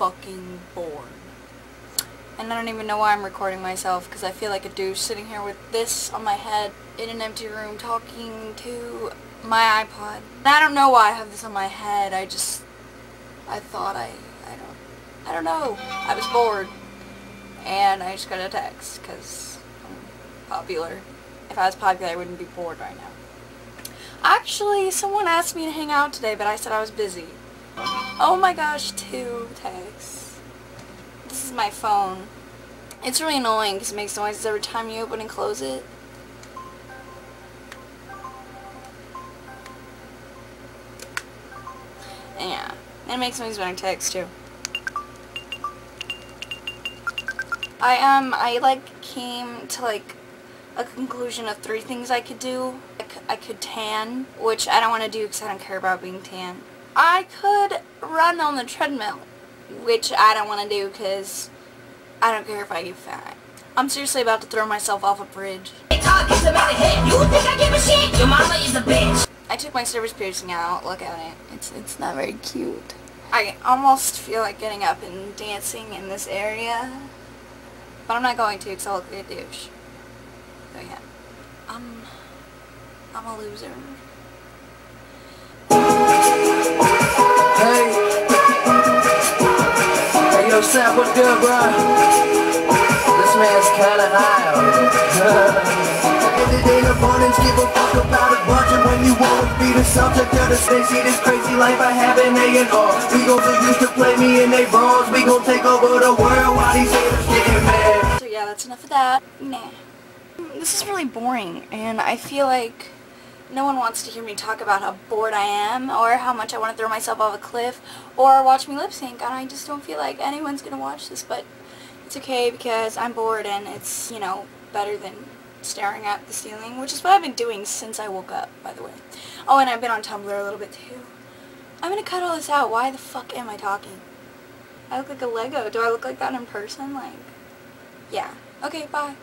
fucking bored. And I don't even know why I'm recording myself because I feel like a douche sitting here with this on my head in an empty room talking to my iPod. And I don't know why I have this on my head. I just, I thought I, I don't, I don't know. I was bored. And I just got a text because I'm popular. If I was popular, I wouldn't be bored right now. Actually, someone asked me to hang out today, but I said I was busy. Oh my gosh, two texts. This is my phone. It's really annoying because it makes noises every time you open and close it. And yeah, it makes noise when I text too. I um I like came to like a conclusion of three things I could do. I, I could tan, which I don't want to do because I don't care about being tan. I could run on the treadmill, which I don't want to do because I don't care if I get fat. I'm seriously about to throw myself off a bridge. I took my surface piercing out. Look at it. It's it's not very cute. I almost feel like getting up and dancing in this area. But I'm not going to because I look like a douche. So yeah. I'm I'm a loser. Good, bro? This man's kinda high. Give a fuck about a bunch And when you be the subject of the See this crazy life I have in A&R We gon' used to play me in they We gon' take over the world while these haters getting mad. So yeah, that's enough of that. Nah. Mm, this is really boring, and I feel like no one wants to hear me talk about how bored I am, or how much I want to throw myself off a cliff, or watch me lip sync, and I just don't feel like anyone's gonna watch this, but it's okay because I'm bored, and it's, you know, better than staring at the ceiling, which is what I've been doing since I woke up, by the way. Oh, and I've been on Tumblr a little bit too. I'm gonna cut all this out. Why the fuck am I talking? I look like a Lego. Do I look like that in person? Like, yeah. Okay, bye.